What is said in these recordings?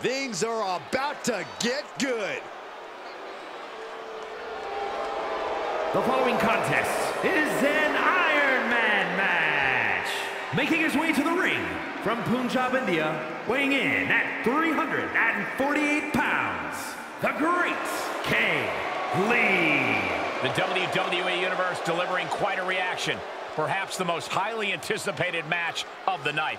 Things are about to get good. The following contest is an Iron Man match. Making his way to the ring from Punjab, India, weighing in at 348 pounds, the Great K. Lee. The WWE Universe delivering quite a reaction. Perhaps the most highly anticipated match of the night.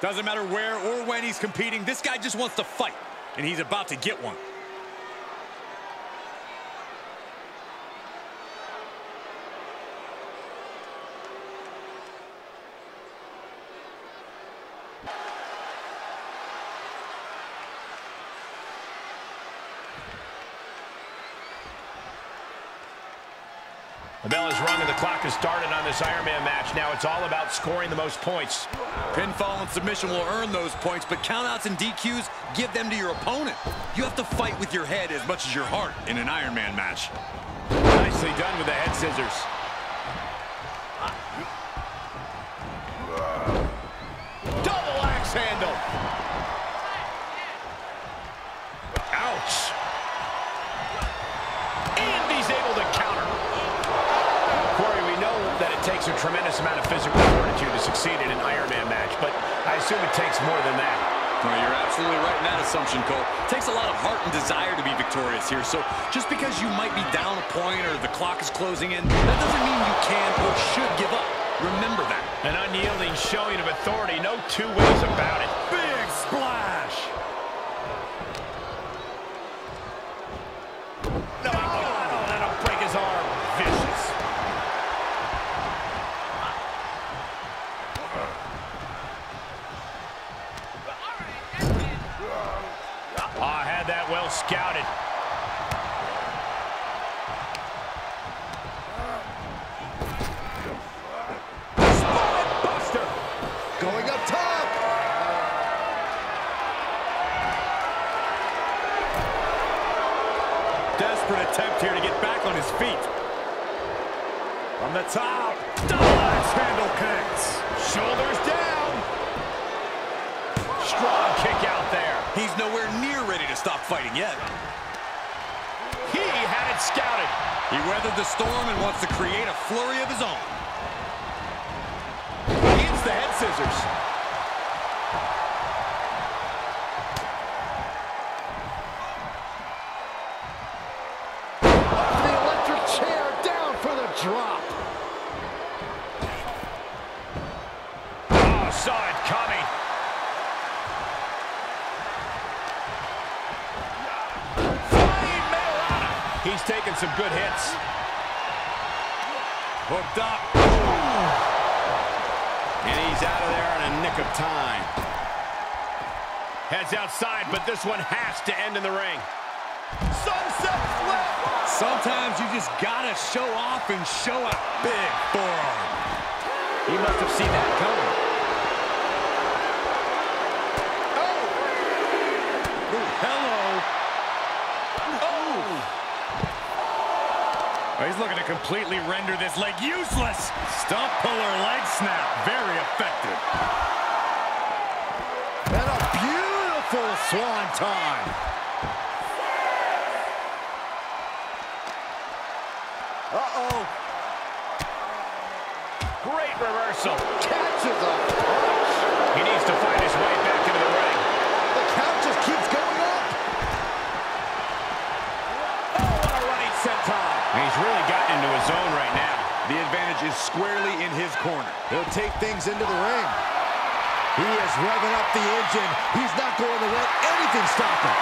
Doesn't matter where or when he's competing, this guy just wants to fight, and he's about to get one. The bell is rung and the clock has started on this Iron Man match. Now it's all about scoring the most points. Pinfall and submission will earn those points, but countouts and DQs give them to your opponent. You have to fight with your head as much as your heart in an Iron Man match. Nicely done with the head scissors. Tremendous amount of physical fortitude to succeed in an Iron Man match, but I assume it takes more than that. No, you're absolutely right in that assumption, Cole. It takes a lot of heart and desire to be victorious here. So just because you might be down a point or the clock is closing in, that doesn't mean you can or should give up. Remember that. An unyielding showing of authority, no two ways about it. Big splash. No, oh, that'll break his arm. Vicious. Ah, had that well scouted. Spine buster. Going up top. Desperate attempt here to get back on his feet. From the top. Double handle connects. Shoulders down. Strong kick out there. He's nowhere near ready to stop fighting yet. He had it scouted. He weathered the storm and wants to create a flurry of his own. The head scissors. Up the electric chair. Down for the drop. Oh, saw it coming. He's taking some good hits. Hooked up. Time. Heads outside, but this one has to end in the ring. Sunset flip. Sometimes you just gotta show off and show a big forearm. He must have seen that coming. Oh, hello. Oh! oh. He's looking to completely render this leg useless. Stump puller leg snap. Very effective. Beautiful swan time. Uh-oh. Great reversal. Catches a punch. He needs to find his way back into the ring. The count just keeps going up. Oh, what a running senton. He's really gotten into his zone right now. The advantage is squarely in his corner. He'll take things into the ring. He is revving up the engine. He's not going to let anything stop him.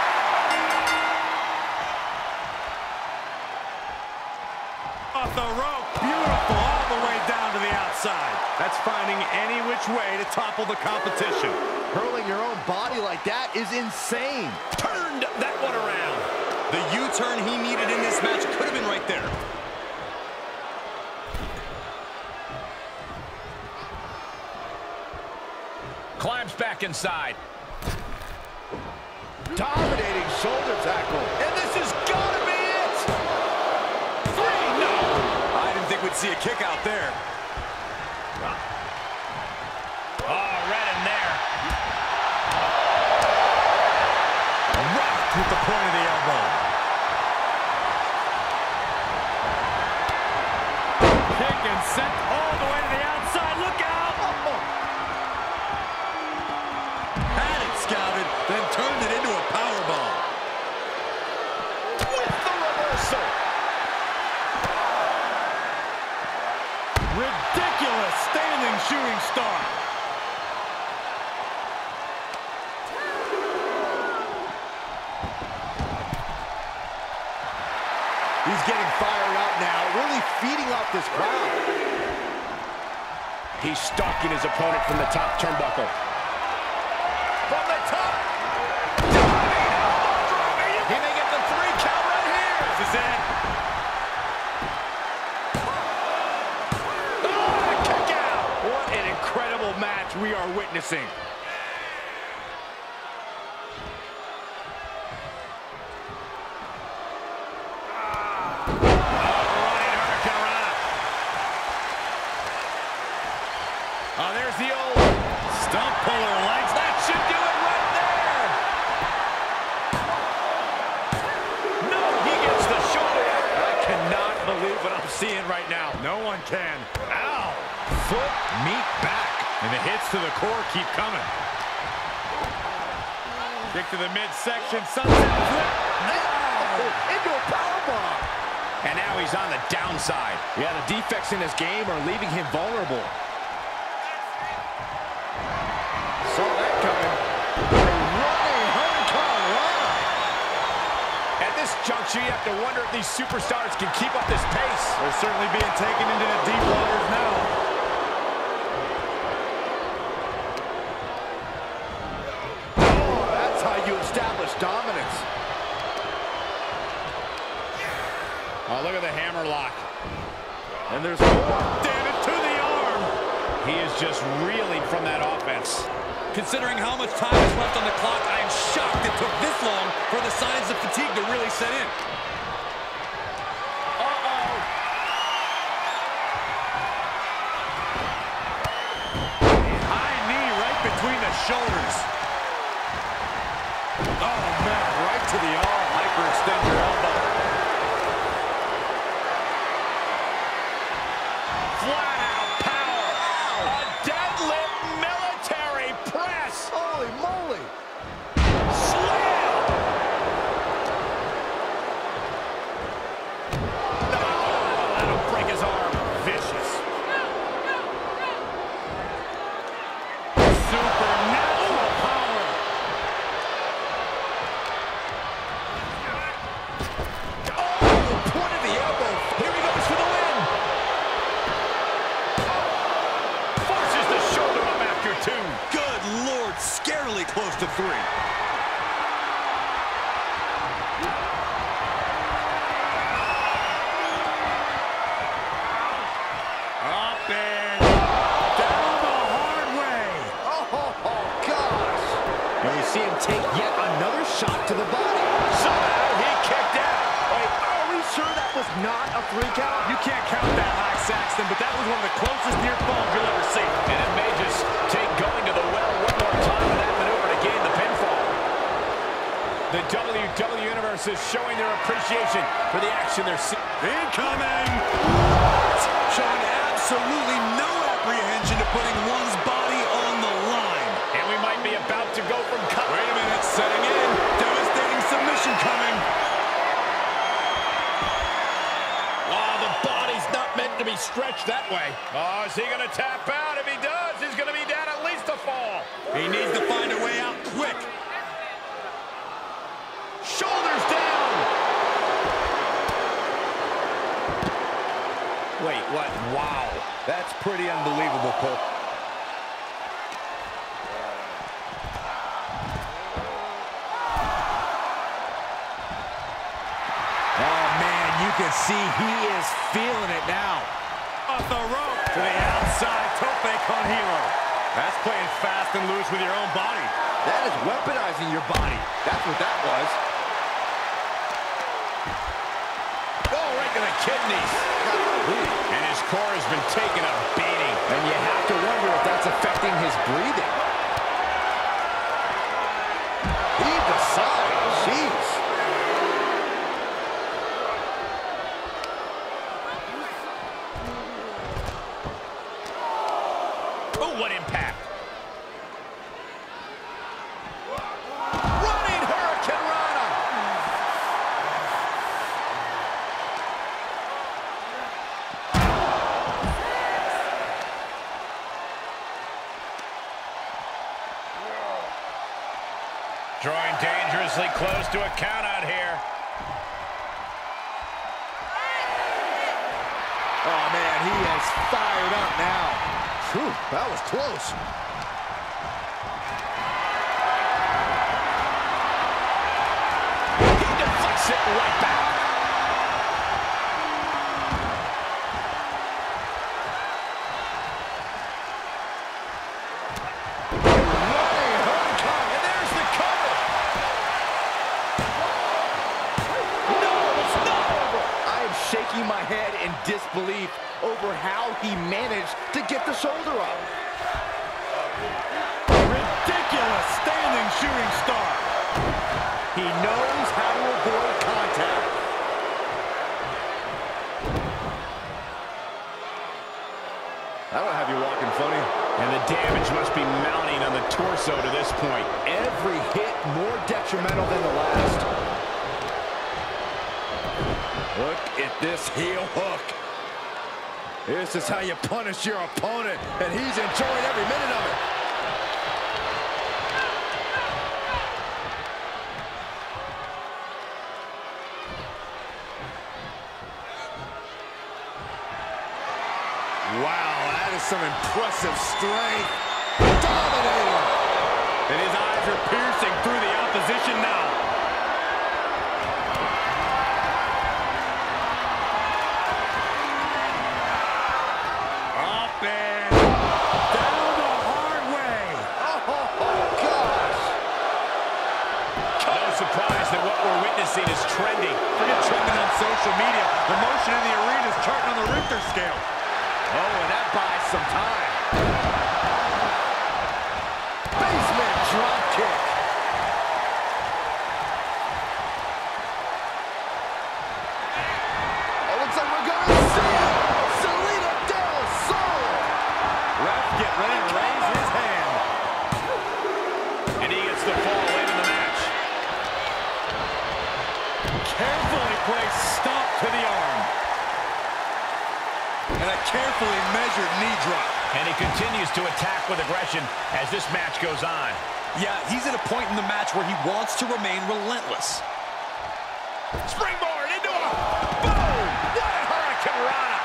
Off the rope. Beautiful. All the way down to the outside. That's finding any which way to topple the competition. Hurling your own body like that is insane. Turned that one around. The U-turn he needed in this match could have been right there. Climbs back inside. Dominating shoulder tackle. And this is gonna be it! Three, no! I didn't think we'd see a kick out there. Ridiculous standing shooting star. He's getting fired up now, really feeding off this crowd. He's stalking his opponent from the top turnbuckle. Match we are witnessing. Oh, there's the old stump puller legs. That should do it right there. No, he gets the shoulder. I cannot believe what I'm seeing right now. No one can. Ow! Foot meet. And the hits to the core keep coming. Kick to the midsection. Sunset flip. Oh, into a powerbomb. And now he's on the downside. Yeah, the defects in his game are leaving him vulnerable. Saw that coming. Running Hurricane Rana. At this juncture, you have to wonder if these superstars can keep up this pace. They're certainly being taken into the deep waters now. Oh, that's how you establish dominance. Oh, look at the hammer lock. And there's it, to the arm. He is just reeling from that offense. Considering how much time is left on the clock, I am shocked it took this long for the signs of fatigue to really set in. Not a three count? You can't count that high, Saxton, but that was one of the closest near falls you'll ever see. And it may just take going to the well one more time for that maneuver to gain the pinfall. The WWE Universe is showing their appreciation for the action they're seeing. Incoming. Showing absolutely no apprehension to putting one's body on the line. And we might be about to go from cut. Wait a minute, setting in. Devastating submission coming. Be stretched that way. Oh, is he going to tap out? If he does, he's going to be down at least a fall. He needs to find a way out quick. Shoulders down. Wait, what? Wow. That's pretty unbelievable, Cole. Oh, man. You can see he is feeling it now. Off the rope to the outside. Tope con hilo. That's playing fast and loose with your own body. That is weaponizing your body. That's what that was. Oh, right to the kidneys. And his core has been taking a beating. And you have to wonder if that's affecting his breathing. Heave aside. Oh, what impact. Whew, that was close. He deflects it right back. How he managed to get the shoulder up. Ridiculous standing shooting star. He knows how to avoid contact. That'll have you walking funny. And the damage must be mounting on the torso to this point. Every hit more detrimental than the last. Look at this heel hook. This is how you punish your opponent, and he's enjoying every minute of it. Wow, that is some impressive strength. Dominating. And his No surprise that what we're witnessing is trending. Forget trending on social media. The motion in the arena is charting on the Richter scale. Oh, and that buys some time. Basement drop kick. Carefully placed stomp to the arm. And a carefully measured knee drop. And he continues to attack with aggression as this match goes on. Yeah, he's at a point in the match where he wants to remain relentless. Springboard into a boom! What a Hurricanrana!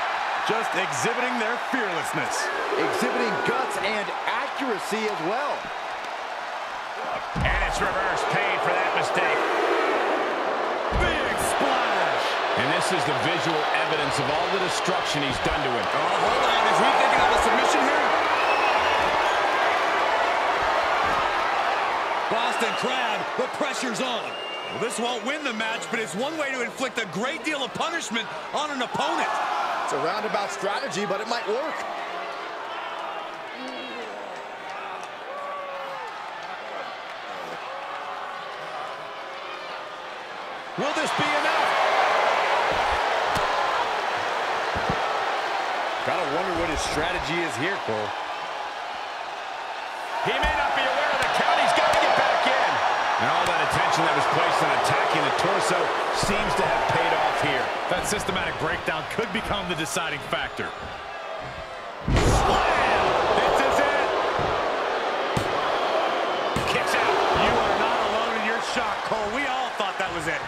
Just exhibiting their fearlessness. Exhibiting guts and accuracy as well. And it's reverse pain for that mistake. This is the visual evidence of all the destruction he's done to him. Oh, hold on. Is he thinking of a submission here? Boston Crab, the pressure's on. Well, this won't win the match, but it's one way to inflict a great deal of punishment on an opponent. It's a roundabout strategy, but it might work. Will this be enough? Gotta wonder what his strategy is here, Cole. He may not be aware of the count. He's got to get back in. And all that attention that was placed on attacking the torso seems to have paid off here. That systematic breakdown could become the deciding factor. Slam! This is it. Kicks out. You are not alone in your shock, Cole. We all thought that was it.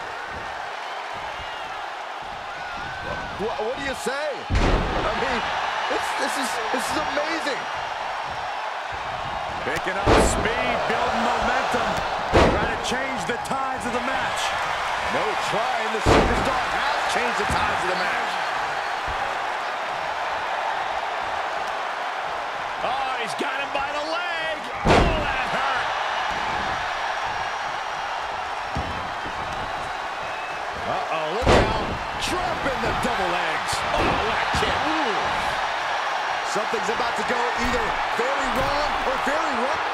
What do you say? I mean, this, this is this is amazing. Picking up speed, building momentum. Trying to change the tides of the match. No trying, the superstar has change the tides of the match. Oh, he's got him by the leg. Oh, that hurt. Uh-oh, look out. Dropping the double legs. Oh, what a kick. Ooh. Something's about to go either very wrong or very wrong.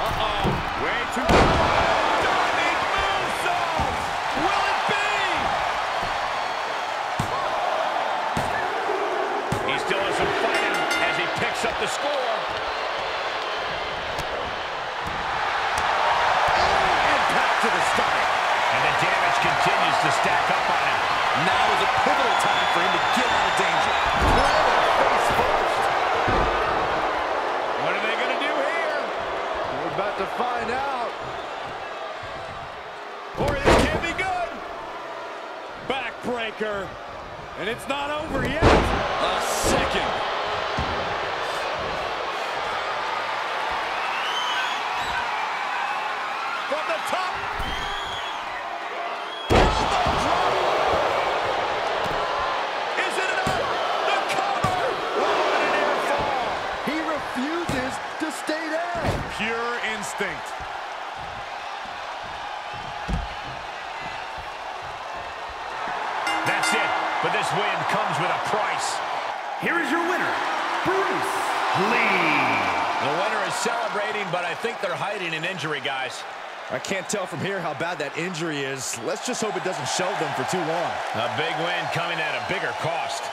Uh-oh. Way too Diving moonsault. Will it be? He still has some fight in him as he picks up the score. Impact to the stomach. And the damage continues to stack up on him. Now is a pivotal time for him to get out of danger. Planted face first. What are they going to do here? We're about to find out. Or this can't be good. Backbreaker. And it's not over yet. A second. From the top. Is it enough? The cover. Oh, and an air fall. He refuses to stay down. Pure instinct. This win comes with a price. Here is your winner, Bruce Lee. The winner is celebrating, but I think they're hiding an injury, guys. I can't tell from here how bad that injury is. Let's just hope it doesn't show them for too long. A big win coming at a bigger cost.